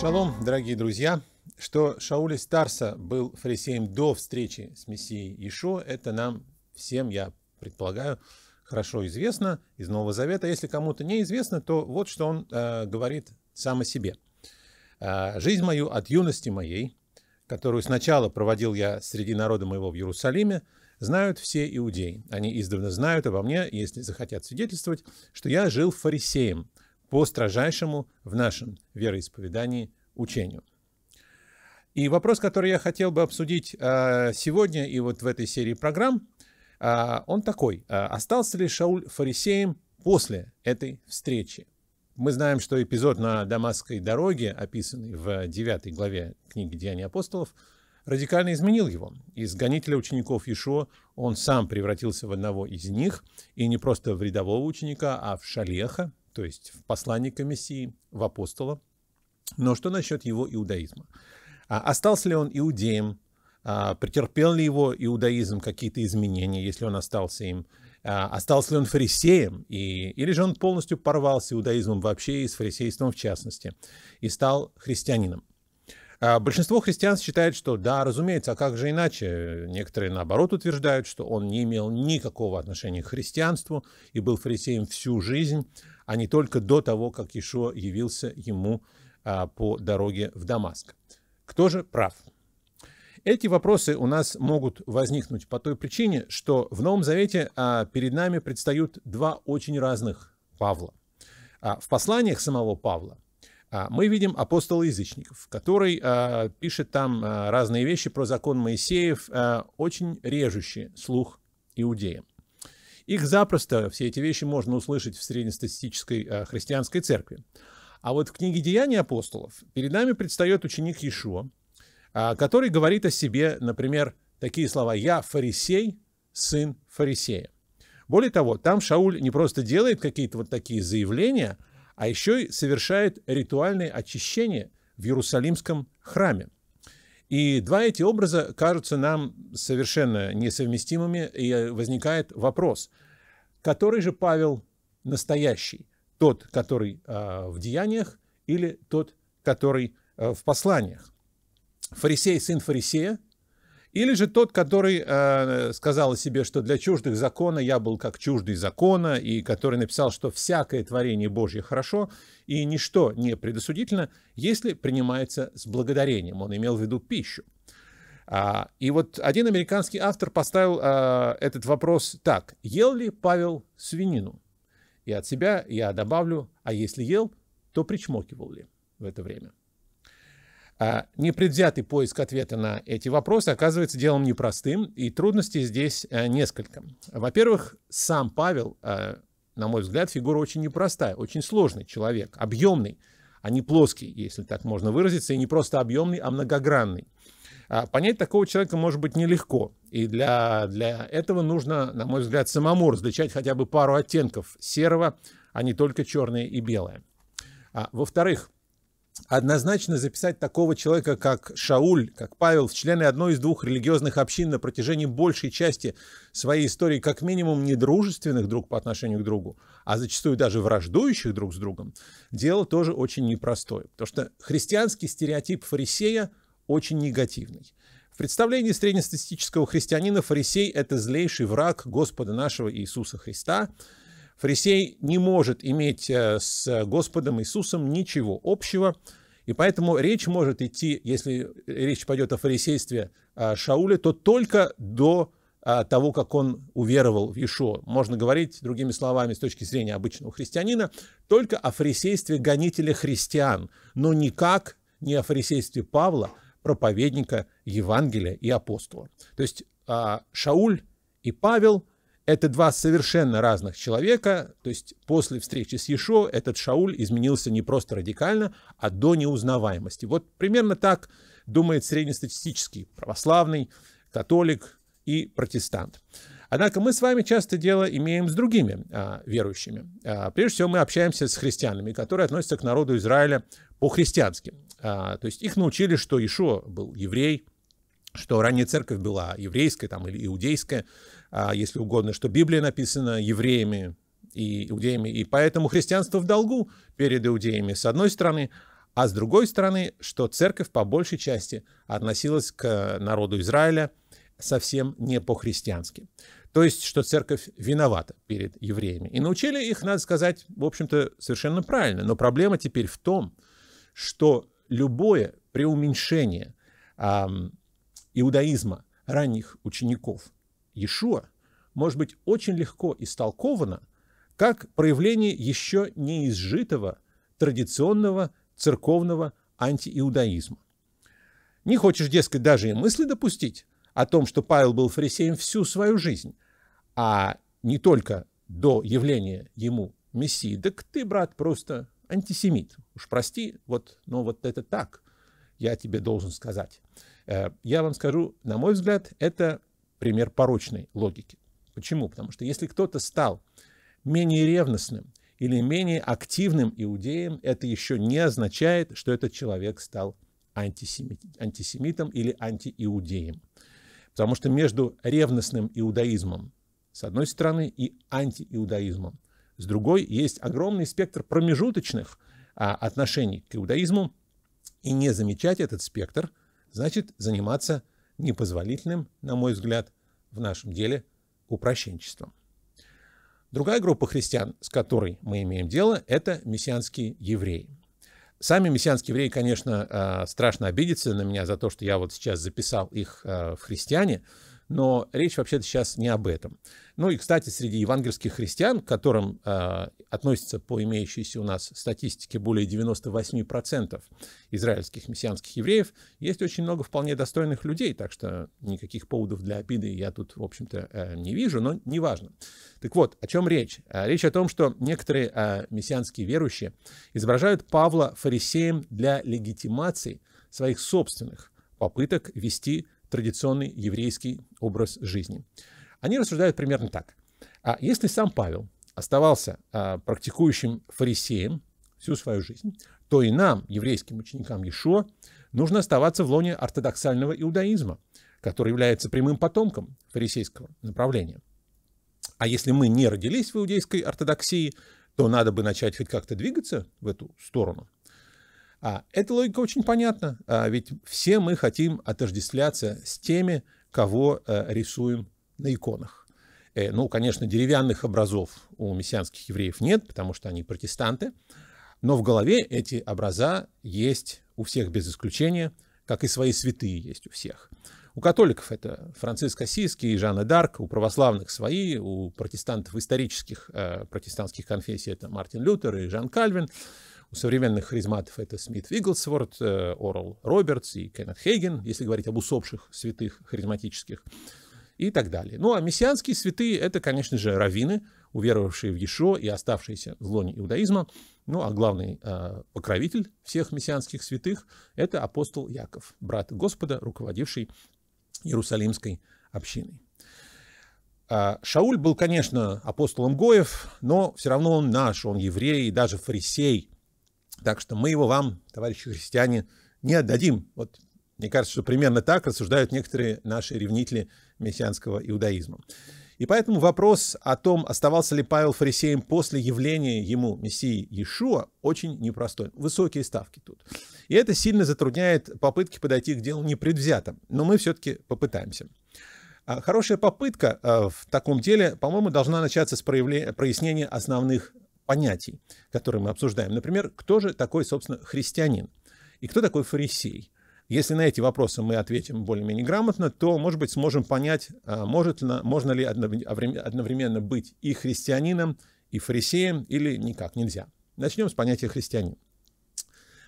Шалом, дорогие друзья! Что Шауль из Тарса был фарисеем до встречи с Мессией Ишо, это нам всем, я предполагаю, хорошо известно из Нового Завета. Если кому-то не известно, то вот что он э, говорит сам о себе. Э, «Жизнь мою от юности моей, которую сначала проводил я среди народа моего в Иерусалиме, знают все иудеи. Они издавна знают обо мне, если захотят свидетельствовать, что я жил фарисеем по строжайшему в нашем вероисповедании учению. И вопрос, который я хотел бы обсудить э, сегодня и вот в этой серии программ, э, он такой. Э, остался ли Шауль фарисеем после этой встречи? Мы знаем, что эпизод на Дамасской дороге, описанный в 9 главе книги «Деяния апостолов», радикально изменил его. Из гонителя учеников Ишуа он сам превратился в одного из них, и не просто в рядового ученика, а в шалеха, то есть в посланника Мессии, в апостола. Но что насчет его иудаизма? А остался ли он иудеем? А претерпел ли его иудаизм какие-то изменения, если он остался им? А остался ли он фарисеем? И, или же он полностью порвал с иудаизмом вообще и с фарисейством в частности и стал христианином? Большинство христиан считает, что да, разумеется, а как же иначе? Некоторые наоборот утверждают, что он не имел никакого отношения к христианству и был фарисеем всю жизнь, а не только до того, как Ишуа явился ему по дороге в Дамаск. Кто же прав? Эти вопросы у нас могут возникнуть по той причине, что в Новом Завете а, перед нами предстают два очень разных Павла. А, в посланиях самого Павла а, мы видим апостола язычников, который а, пишет там а, разные вещи про закон Моисеев, очень режущие слух иудеям. Их запросто, все эти вещи можно услышать в среднестатистической христианской церкви. А вот в книге «Деяния апостолов» перед нами предстает ученик Иешуа, который говорит о себе, например, такие слова «Я фарисей, сын фарисея». Более того, там Шауль не просто делает какие-то вот такие заявления – а еще и совершает ритуальное очищение в Иерусалимском храме. И два эти образа кажутся нам совершенно несовместимыми, и возникает вопрос, который же Павел настоящий? Тот, который э, в деяниях, или тот, который э, в посланиях? Фарисей, сын фарисея, или же тот, который э, сказал о себе, что для чуждых закона я был как чуждый закона, и который написал, что всякое творение Божье хорошо, и ничто не предосудительно, если принимается с благодарением. Он имел в виду пищу. А, и вот один американский автор поставил а, этот вопрос так. Ел ли Павел свинину? И от себя я добавлю, а если ел, то причмокивал ли в это время? А непредвзятый поиск ответа на эти вопросы оказывается делом непростым, и трудностей здесь э, несколько. Во-первых, сам Павел, э, на мой взгляд, фигура очень непростая, очень сложный человек, объемный, а не плоский, если так можно выразиться, и не просто объемный, а многогранный. А понять такого человека может быть нелегко, и для, для этого нужно, на мой взгляд, самому различать хотя бы пару оттенков серого, а не только черное и белое. А, во-вторых, однозначно записать такого человека, как Шауль, как Павел, в члены одной из двух религиозных общин на протяжении большей части своей истории, как минимум недружественных друг по отношению к другу, а зачастую даже враждующих друг с другом, дело тоже очень непростое. Потому что христианский стереотип фарисея очень негативный. В представлении среднестатистического христианина фарисей – это злейший враг Господа нашего Иисуса Христа – Фарисей не может иметь э, с Господом Иисусом ничего общего, и поэтому речь может идти, если речь пойдет о фарисействе э, Шауля, то только до э, того, как он уверовал в Ишуа. Можно говорить, другими словами, с точки зрения обычного христианина, только о фарисействе гонителя христиан, но никак не о фарисействе Павла, проповедника Евангелия и апостола. То есть Шауль и Павел – это два совершенно разных человека, то есть после встречи с Ешо этот Шауль изменился не просто радикально, а до неузнаваемости. Вот примерно так думает среднестатистический православный, католик и протестант. Однако мы с вами часто дело имеем с другими а, верующими. А, прежде всего мы общаемся с христианами, которые относятся к народу Израиля по-христиански. А, то есть их научили, что Ишуа был еврей, что ранняя церковь была еврейская там, или иудейская, а, если угодно, что Библия написана евреями и иудеями, и поэтому христианство в долгу перед иудеями, с одной стороны, а с другой стороны, что церковь по большей части относилась к народу Израиля совсем не по-христиански. То есть, что церковь виновата перед евреями. И научили их, надо сказать, в общем-то, совершенно правильно. Но проблема теперь в том, что любое преуменьшение эм, иудаизма ранних учеников Иешуа может быть очень легко истолковано как проявление еще не изжитого традиционного церковного антииудаизма. Не хочешь, дескать, даже и мысли допустить о том, что Павел был фарисеем всю свою жизнь, а не только до явления ему Мессии. Так ты, брат, просто антисемит. Уж прости, вот, но вот это так, я тебе должен сказать. Э, я вам скажу, на мой взгляд, это пример порочной логики. Почему? Потому что если кто-то стал менее ревностным или менее активным иудеем, это еще не означает, что этот человек стал антисемит, антисемитом или антииудеем. Потому что между ревностным иудаизмом с одной стороны и антииудаизмом с другой есть огромный спектр промежуточных а, отношений к иудаизму, и не замечать этот спектр значит заниматься непозволительным, на мой взгляд, в нашем деле упрощенчеством. Другая группа христиан, с которой мы имеем дело, это мессианские евреи. Сами мессианские евреи, конечно, а, страшно обидятся на меня за то, что я вот сейчас записал их а, в христиане, но речь вообще-то сейчас не об этом. Ну и, кстати, среди евангельских христиан, к которым э, относится по имеющейся у нас статистике более 98% израильских мессианских евреев, есть очень много вполне достойных людей, так что никаких поводов для обиды я тут, в общем-то, э, не вижу, но неважно. Так вот, о чем речь? Э, речь о том, что некоторые э, мессианские верующие изображают Павла фарисеем для легитимации своих собственных попыток вести традиционный еврейский образ жизни. Они рассуждают примерно так. А если сам Павел оставался а, практикующим фарисеем всю свою жизнь, то и нам, еврейским ученикам Иешуа, нужно оставаться в лоне ортодоксального иудаизма, который является прямым потомком фарисейского направления. А если мы не родились в иудейской ортодоксии, то надо бы начать хоть как-то двигаться в эту сторону. А эта логика очень понятна, а ведь все мы хотим отождествляться с теми, кого э, рисуем на иконах. Э, ну, конечно, деревянных образов у мессианских евреев нет, потому что они протестанты, но в голове эти образа есть у всех без исключения, как и свои святые есть у всех. У католиков это Франциск Осийский Жанна Дарк, у православных свои, у протестантов исторических э, протестантских конфессий это Мартин Лютер и Жан Кальвин. У современных харизматов это Смит Вигглсворт, э, Орл Робертс и Кеннет Хейген, если говорить об усопших святых харизматических и так далее. Ну а мессианские святые — это, конечно же, раввины, уверовавшие в Ешо и оставшиеся в лоне иудаизма. Ну а главный э, покровитель всех мессианских святых — это апостол Яков, брат Господа, руководивший Иерусалимской общиной. А, Шауль был, конечно, апостолом Гоев, но все равно он наш, он еврей, даже фарисей. Так что мы его вам, товарищи христиане, не отдадим. Вот мне кажется, что примерно так рассуждают некоторые наши ревнители мессианского иудаизма. И поэтому вопрос о том, оставался ли Павел фарисеем после явления ему Мессии Иешуа, очень непростой. Высокие ставки тут. И это сильно затрудняет попытки подойти к делу непредвзято. Но мы все-таки попытаемся. А хорошая попытка а, в таком деле, по-моему, должна начаться с прояснения основных понятий, которые мы обсуждаем. Например, кто же такой, собственно, христианин? И кто такой фарисей? Если на эти вопросы мы ответим более-менее грамотно, то, может быть, сможем понять, а, может ли, можно ли одновременно быть и христианином, и фарисеем, или никак нельзя. Начнем с понятия христианин.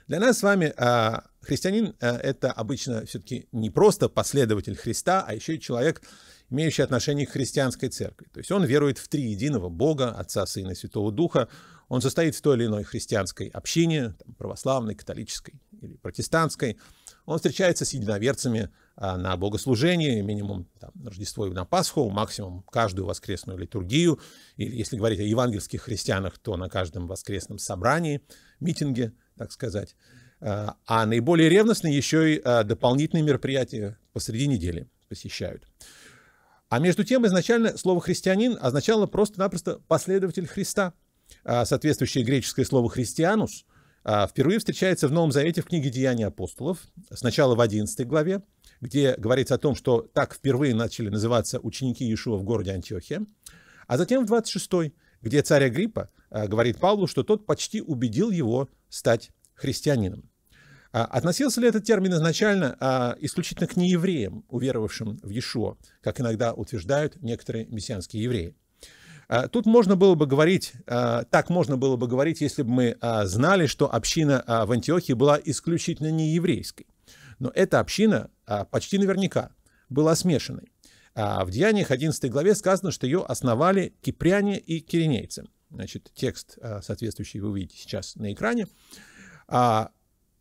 Для нас с вами а, христианин а, это обычно все-таки не просто последователь Христа, а еще и человек, имеющий отношение к христианской церкви. То есть он верует в три единого Бога, Отца, Сына и Святого Духа. Он состоит в той или иной христианской общине, там, православной, католической или протестантской. Он встречается с единоверцами а, на богослужении, минимум там, Рождество и на Пасху, максимум каждую воскресную литургию. Или если говорить о евангельских христианах, то на каждом воскресном собрании, митинге, так сказать. А, а наиболее ревностные еще и а, дополнительные мероприятия посреди недели посещают. А между тем, изначально слово «христианин» означало просто-напросто «последователь Христа». А соответствующее греческое слово «христианус» а, впервые встречается в Новом Завете в книге «Деяния апостолов», сначала в 11 главе, где говорится о том, что так впервые начали называться ученики Иешуа в городе Антиохия, а затем в 26 где царь Агриппа а, говорит Павлу, что тот почти убедил его стать христианином. А, относился ли этот термин изначально исключительно к неевреям, уверовавшим в Иешуа, как иногда утверждают некоторые мессианские евреи? А, тут можно было бы говорить, а, так можно было бы говорить, если бы мы а, знали, что община в Антиохии была исключительно не еврейской. Но эта община почти наверняка была смешанной. В Деяниях 11 главе сказано, что ее основали кипряне и киренейцы. Значит, текст соответствующий вы увидите сейчас на экране.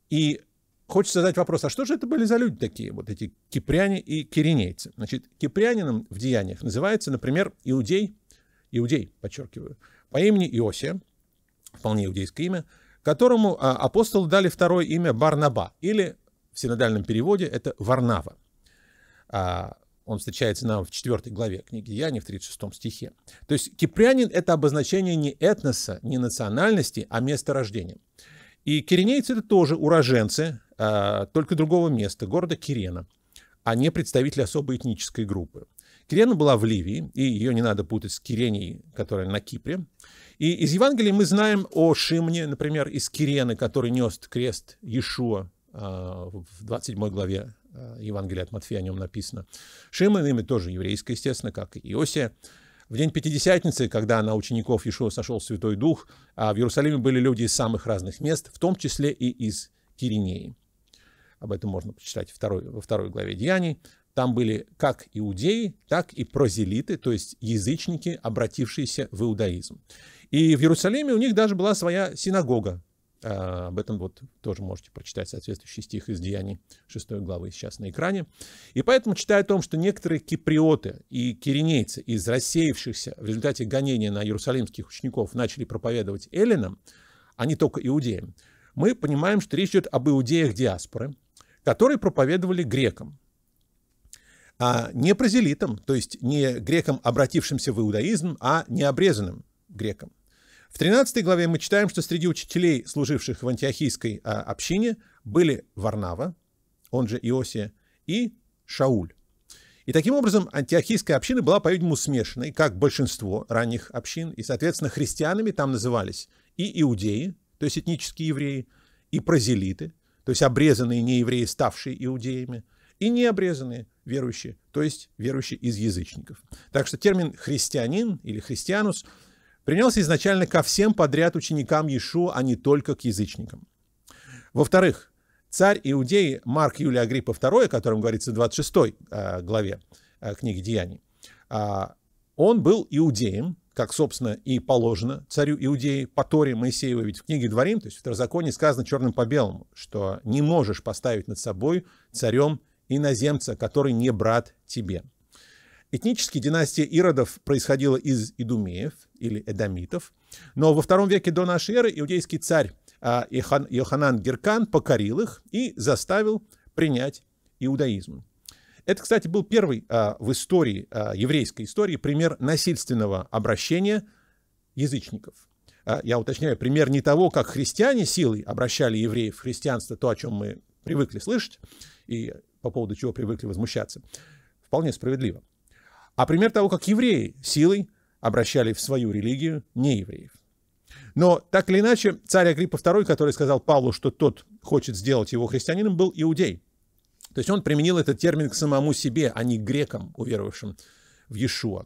И хочется задать вопрос, а что же это были за люди такие, вот эти кипряне и киренейцы? Значит, кипрянином в Деяниях называется, например, иудей иудей, подчеркиваю, по имени Иосия, вполне иудейское имя, которому а, апостолы дали второе имя Барнаба, или в синодальном переводе это Варнава. А, он встречается нам в 4 главе книги Яни в 36 стихе. То есть кипрянин – это обозначение не этноса, не национальности, а места рождения. И киренейцы – это тоже уроженцы, а, только другого места, города Кирена, а не представители особой этнической группы. Кирена была в Ливии, и ее не надо путать с Киренией, которая на Кипре. И из Евангелия мы знаем о Шимне, например, из Кирены, который нес крест Иешуа а, в 27 главе а, Евангелия от Матфея о нем написано. Шимон имя тоже еврейское, естественно, как и Иосия. В день Пятидесятницы, когда на учеников Иешуа сошел Святой Дух, а в Иерусалиме были люди из самых разных мест, в том числе и из Киринеи. Об этом можно почитать второй, во второй главе Деяний. Там были как иудеи, так и прозелиты, то есть язычники, обратившиеся в иудаизм. И в Иерусалиме у них даже была своя синагога. А, об этом вот тоже можете прочитать соответствующий стих из Деяний 6 главы сейчас на экране. И поэтому читая о том, что некоторые киприоты и киренейцы из рассеявшихся в результате гонения на иерусалимских учеников начали проповедовать эллинам, а не только иудеям, мы понимаем, что речь идет об иудеях диаспоры, которые проповедовали грекам а не прозелитам, то есть не грекам, обратившимся в иудаизм, а необрезанным грекам. В 13 главе мы читаем, что среди учителей, служивших в антиохийской а, общине, были Варнава, он же Иосия, и Шауль. И таким образом антиохийская община была, по-видимому, смешанной, как большинство ранних общин, и, соответственно, христианами там назывались и иудеи, то есть этнические евреи, и прозелиты, то есть обрезанные неевреи, ставшие иудеями, и необрезанные верующие, то есть верующие из язычников. Так что термин «христианин» или «христианус» принялся изначально ко всем подряд ученикам Иешуа, а не только к язычникам. Во-вторых, царь Иудеи Марк Юлия Агриппа II, о котором говорится в 26 э, главе э, книги Деяний, а, он был иудеем, как, собственно, и положено царю Иудеи по Торе Моисеева. Ведь в книге Дворим, то есть в Второзаконии сказано черным по белому, что не можешь поставить над собой царем иноземца, который не брат тебе. Этнически династия Иродов происходила из идумеев или эдомитов, но во втором веке до нашей эры иудейский царь а, Йоханан Геркан покорил их и заставил принять иудаизм. Это, кстати, был первый а, в истории, а, еврейской истории, пример насильственного обращения язычников. Я уточняю, пример не того, как христиане силой обращали евреев в христианство, то, о чем мы привыкли слышать, и по поводу чего привыкли возмущаться. Вполне справедливо. А пример того, как евреи силой обращали в свою религию неевреев. Но так или иначе, царь Агриппа II, который сказал Павлу, что тот хочет сделать его христианином, был иудей. То есть он применил этот термин к самому себе, а не к грекам, уверовавшим в Иешуа.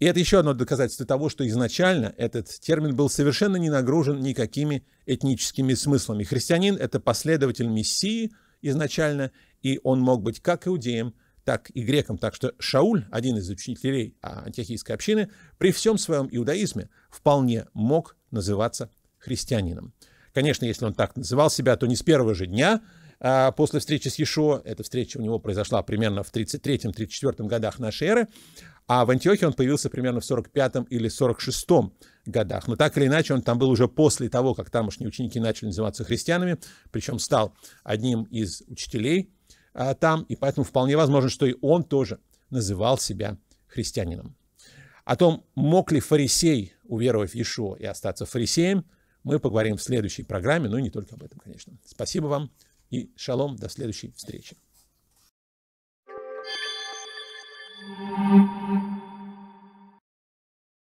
И это еще одно доказательство того, что изначально этот термин был совершенно не нагружен никакими этническими смыслами. Христианин — это последователь Мессии изначально, и он мог быть как иудеем, так и греком. Так что Шауль, один из учителей антиохийской общины, при всем своем иудаизме вполне мог называться христианином. Конечно, если он так называл себя, то не с первого же дня а после встречи с Ешо, эта встреча у него произошла примерно в 33-34 годах нашей эры, а в Антиохии он появился примерно в 45 или 46 годах. Но так или иначе, он там был уже после того, как тамошние ученики начали называться христианами, причем стал одним из учителей а, там, и поэтому вполне возможно, что и он тоже называл себя христианином. О том, мог ли фарисей, уверовав в Иешуа и остаться фарисеем, мы поговорим в следующей программе, но и не только об этом, конечно. Спасибо вам и шалом, до следующей встречи. thank you